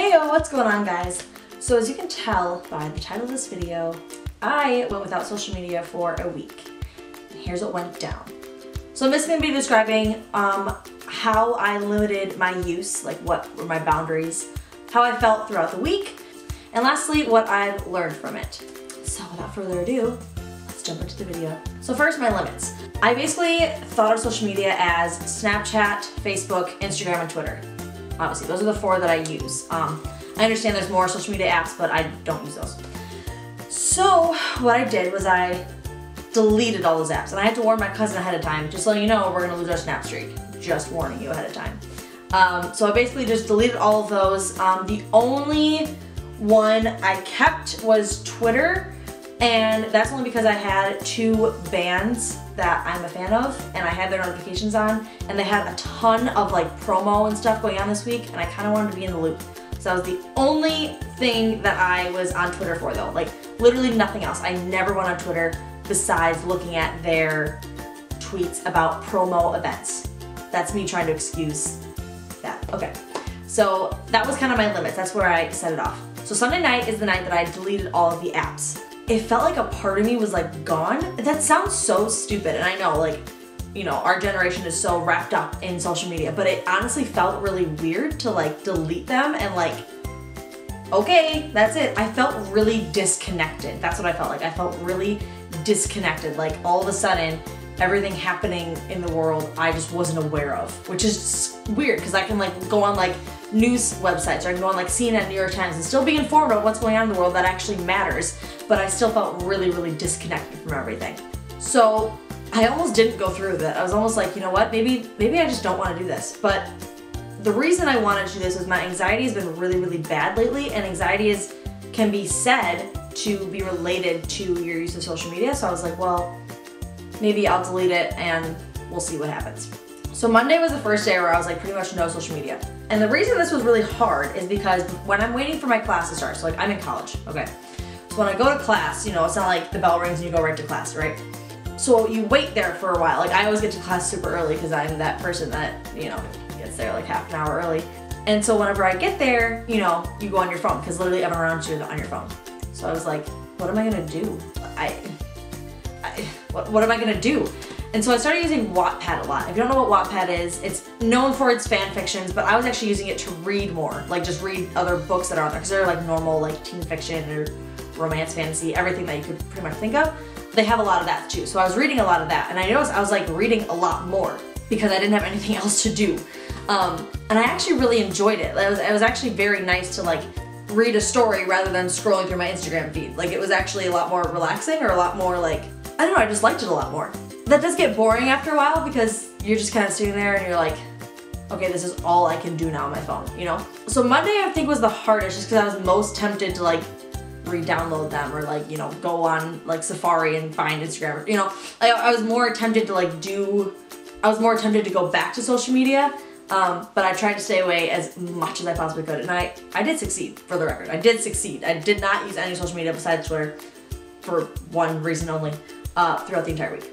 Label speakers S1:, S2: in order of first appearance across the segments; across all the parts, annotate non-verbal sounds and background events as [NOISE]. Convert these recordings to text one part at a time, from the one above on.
S1: Heyo, what's going on guys? So as you can tell by the title of this video, I went without social media for a week. And here's what went down. So I'm just gonna be describing um, how I limited my use, like what were my boundaries, how I felt throughout the week, and lastly, what I've learned from it. So without further ado, let's jump into the video. So first, my limits. I basically thought of social media as Snapchat, Facebook, Instagram, and Twitter. Obviously, those are the four that I use. Um, I understand there's more social media apps, but I don't use those. So what I did was I deleted all those apps, and I had to warn my cousin ahead of time, just so you know we're gonna lose our snap streak. Just warning you ahead of time. Um, so I basically just deleted all of those. Um, the only one I kept was Twitter, and that's only because I had two bands that I'm a fan of, and I had their notifications on, and they had a ton of like promo and stuff going on this week, and I kind of wanted to be in the loop. So that was the only thing that I was on Twitter for though, like literally nothing else. I never went on Twitter besides looking at their tweets about promo events. That's me trying to excuse that. Okay, so that was kind of my limits. That's where I set it off. So Sunday night is the night that I deleted all of the apps. It felt like a part of me was like gone. That sounds so stupid, and I know like, you know, our generation is so wrapped up in social media, but it honestly felt really weird to like delete them and like, okay, that's it. I felt really disconnected. That's what I felt like. I felt really disconnected. Like all of a sudden, everything happening in the world I just wasn't aware of, which is weird because I can like go on like news websites or I can go on like CNN, New York Times and still be informed about what's going on in the world that actually matters, but I still felt really, really disconnected from everything. So I almost didn't go through with it. I was almost like, you know what, maybe, maybe I just don't want to do this. But the reason I wanted to do this is my anxiety has been really, really bad lately and anxiety is can be said to be related to your use of social media. So I was like, well, maybe I'll delete it and we'll see what happens. So Monday was the first day where I was like pretty much no social media. And the reason this was really hard is because when I'm waiting for my class to start, so like I'm in college, okay? So when I go to class, you know, it's not like the bell rings and you go right to class, right? So you wait there for a while. Like I always get to class super early because I'm that person that, you know, gets there like half an hour early. And so whenever I get there, you know, you go on your phone because literally everyone around you is on your phone. So I was like, what am I gonna do? I, I what, what am I gonna do? And so I started using Wattpad a lot. If you don't know what Wattpad is, it's known for its fan fictions, but I was actually using it to read more, like just read other books that are out there, because they're like normal, like teen fiction or romance, fantasy, everything that you could pretty much think of. They have a lot of that too. So I was reading a lot of that, and I noticed I was like reading a lot more because I didn't have anything [LAUGHS] else to do. Um, and I actually really enjoyed it. It was, it was actually very nice to like read a story rather than scrolling through my Instagram feed. Like it was actually a lot more relaxing or a lot more like, I don't know, I just liked it a lot more. That does get boring after a while because you're just kind of sitting there and you're like, okay, this is all I can do now on my phone, you know? So Monday I think was the hardest just because I was most tempted to like re-download them or like, you know, go on like Safari and find Instagram, you know? I, I was more tempted to like do, I was more tempted to go back to social media um, but I tried to stay away as much as I possibly could, and I, I did succeed, for the record. I did succeed. I did not use any social media besides Twitter for one reason only uh, throughout the entire week.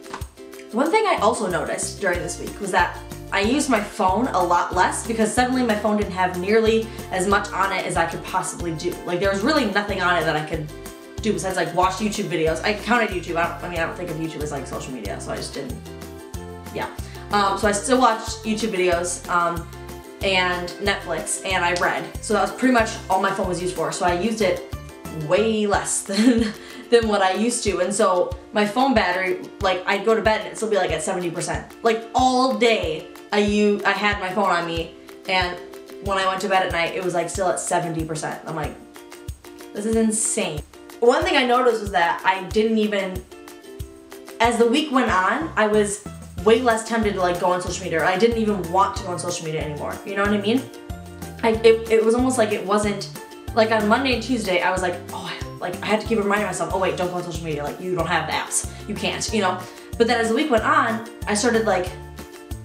S1: One thing I also noticed during this week was that I used my phone a lot less because suddenly my phone didn't have nearly as much on it as I could possibly do. Like there was really nothing on it that I could do besides like watch YouTube videos. I counted YouTube. I, I mean, I don't think of YouTube as like social media, so I just didn't. Yeah. Um, so I still watched YouTube videos um, and Netflix and I read. So that was pretty much all my phone was used for. So I used it way less [LAUGHS] than, than what I used to. And so my phone battery, like I'd go to bed and it'd still be like at 70%. Like all day I you I had my phone on me and when I went to bed at night, it was like still at 70%. I'm like, this is insane. One thing I noticed was that I didn't even, as the week went on, I was way less tempted to like go on social media. I didn't even want to go on social media anymore. You know what I mean? I, it, it was almost like it wasn't, like on Monday and Tuesday, I was like, oh, like I had to keep reminding myself, oh wait, don't go on social media. Like you don't have the apps. You can't, you know? But then as the week went on, I started like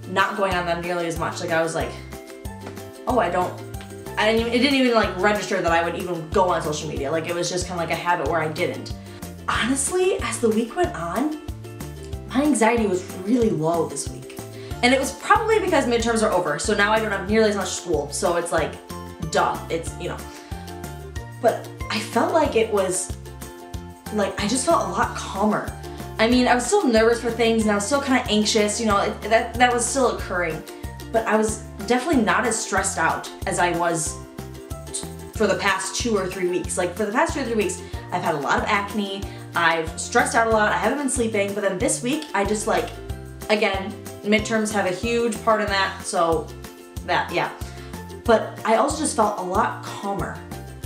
S1: not going on them nearly as much. Like I was like, oh, I don't, I didn't even, it didn't even like register that I would even go on social media. Like it was just kind of like a habit where I didn't. Honestly, as the week went on, my anxiety was really low this week. And it was probably because midterms are over, so now I don't have nearly as much school, so it's like duh, it's, you know. But I felt like it was, like, I just felt a lot calmer. I mean, I was still nervous for things and I was still kind of anxious, you know, it, that, that was still occurring. But I was definitely not as stressed out as I was for the past two or three weeks. Like for the past two or three weeks, I've had a lot of acne, I've stressed out a lot, I haven't been sleeping, but then this week I just like, again, midterms have a huge part in that, so that, yeah. But I also just felt a lot calmer.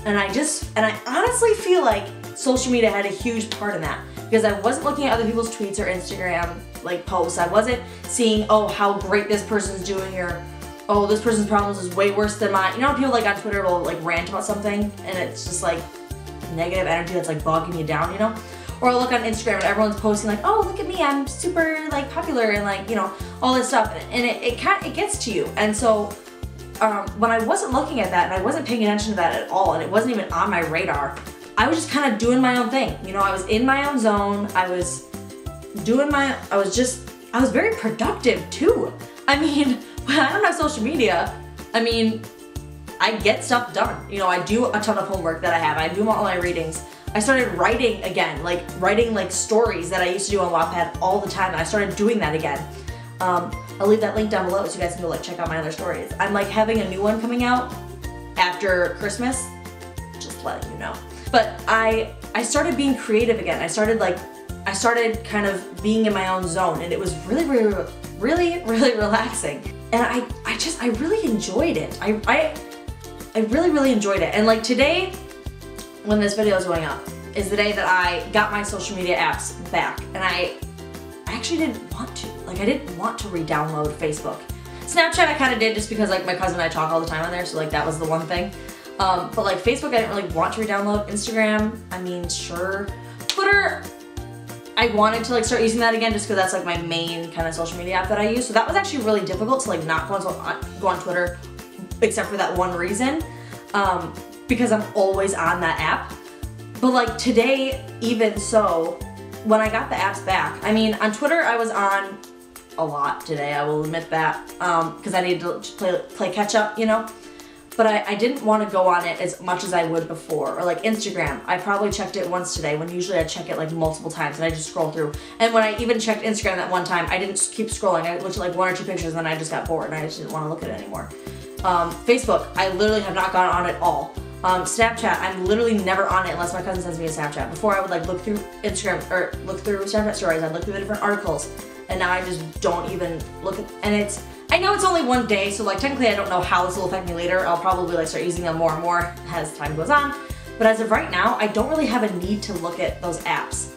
S1: And I just, and I honestly feel like social media had a huge part in that because I wasn't looking at other people's tweets or Instagram like posts. I wasn't seeing, oh, how great this person's doing or oh, this person's problems is way worse than mine. You know people like on Twitter will like rant about something and it's just like negative energy that's like bogging you down, you know? Or I'll look on Instagram and everyone's posting like, oh, look at me, I'm super like popular and like, you know, all this stuff. And it, it kind it gets to you. And so um, when I wasn't looking at that and I wasn't paying attention to that at all and it wasn't even on my radar, I was just kind of doing my own thing. You know, I was in my own zone. I was doing my, I was just, I was very productive too. I mean, [LAUGHS] when I don't have social media, I mean, I get stuff done. You know, I do a ton of homework that I have. I do all my readings. I started writing again, like writing like stories that I used to do on Wattpad all the time. I started doing that again. Um, I'll leave that link down below so you guys can go like check out my other stories. I'm like having a new one coming out after Christmas, just letting you know. But I I started being creative again. I started like I started kind of being in my own zone and it was really really really really relaxing. And I I just I really enjoyed it. I I I really really enjoyed it. And like today when this video is going up is the day that I got my social media apps back and I I actually didn't want to. Like I didn't want to re-download Facebook. Snapchat I kind of did just because like my cousin and I talk all the time on there so like that was the one thing. Um, but like Facebook, I didn't really want to re-download. Instagram, I mean, sure. Twitter, I wanted to like start using that again just because that's like my main kind of social media app that I use. So that was actually really difficult to like not go on, go on Twitter except for that one reason um, because I'm always on that app. But like today, even so, when I got the apps back, I mean, on Twitter I was on a lot today, I will admit that, because um, I needed to play, play catch up, you know? but I, I didn't want to go on it as much as I would before. Or like Instagram, I probably checked it once today when usually I check it like multiple times and I just scroll through. And when I even checked Instagram that one time, I didn't keep scrolling. I looked at like one or two pictures and then I just got bored and I just didn't want to look at it anymore. Um, Facebook, I literally have not gone on it all. Um, Snapchat, I'm literally never on it unless my cousin sends me a Snapchat. Before I would like look through Instagram or look through Snapchat stories, I'd look through the different articles and now I just don't even look at, and it's, I know it's only one day, so like technically I don't know how this will affect me later. I'll probably like start using them more and more as time goes on. But as of right now, I don't really have a need to look at those apps.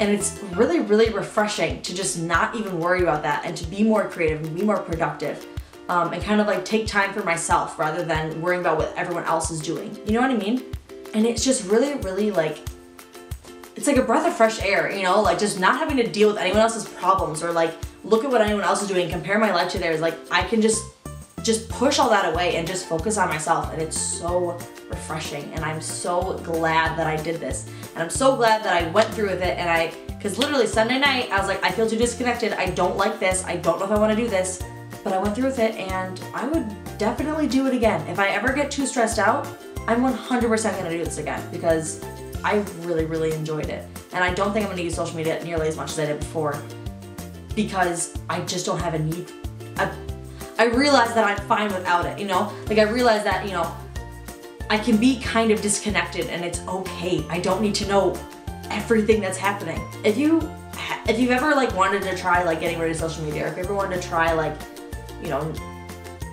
S1: And it's really, really refreshing to just not even worry about that and to be more creative and be more productive. Um, and kind of like take time for myself rather than worrying about what everyone else is doing. You know what I mean? And it's just really, really like, it's like a breath of fresh air, you know, like just not having to deal with anyone else's problems or like look at what anyone else is doing, compare my life to theirs. Like I can just just push all that away and just focus on myself and it's so refreshing and I'm so glad that I did this. And I'm so glad that I went through with it and I because literally Sunday night I was like I feel too disconnected. I don't like this. I don't know if I want to do this. But I went through with it and I would definitely do it again. If I ever get too stressed out I'm 100% gonna do this again because I really really enjoyed it and I don't think I'm gonna use social media nearly as much as I did before because I just don't have a need. I, I realize that I'm fine without it, you know? Like I realize that, you know, I can be kind of disconnected and it's okay. I don't need to know everything that's happening. If you if you've ever like wanted to try like getting rid of social media, or if you ever wanted to try like, you know,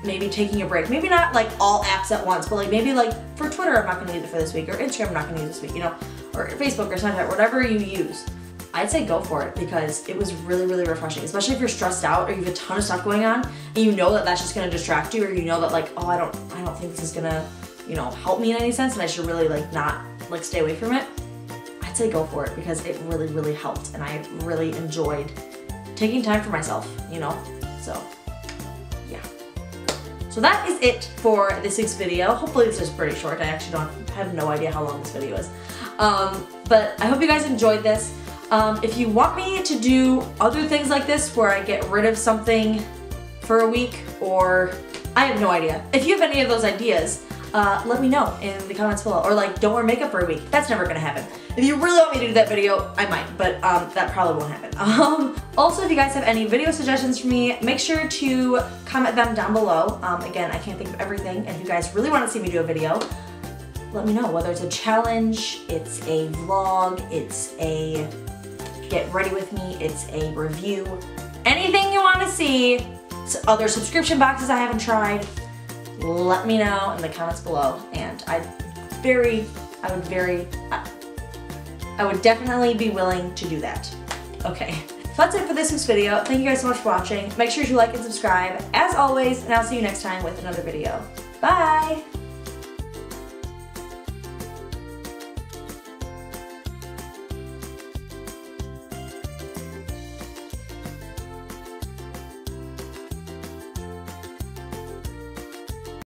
S1: maybe taking a break, maybe not like all apps at once, but like maybe like for Twitter I'm not gonna use it for this week, or Instagram I'm not gonna use this week, you know, or Facebook or Snapchat, whatever you use. I'd say go for it because it was really, really refreshing, especially if you're stressed out or you have a ton of stuff going on and you know that that's just gonna distract you or you know that like, oh, I don't, I don't think this is gonna, you know, help me in any sense and I should really like not like stay away from it. I'd say go for it because it really, really helped and I really enjoyed taking time for myself, you know, so. So that is it for this week's video. Hopefully this is pretty short. I actually don't have no idea how long this video is. Um, but I hope you guys enjoyed this. Um, if you want me to do other things like this where I get rid of something for a week or I have no idea. If you have any of those ideas, uh, let me know in the comments below. Or like, don't wear makeup for a week. That's never gonna happen. If you really want me to do that video, I might, but um, that probably won't happen. [LAUGHS] Um, also, if you guys have any video suggestions for me, make sure to comment them down below. Um, again, I can't think of everything, and if you guys really want to see me do a video, let me know. Whether it's a challenge, it's a vlog, it's a get ready with me, it's a review, anything you want to see, other subscription boxes I haven't tried, let me know in the comments below. And I very, I would very, I, would definitely be willing to do that. Okay, so that's it for this week's video. Thank you guys so much for watching. Make sure to like and subscribe as always, and I'll see you next time with another video. Bye!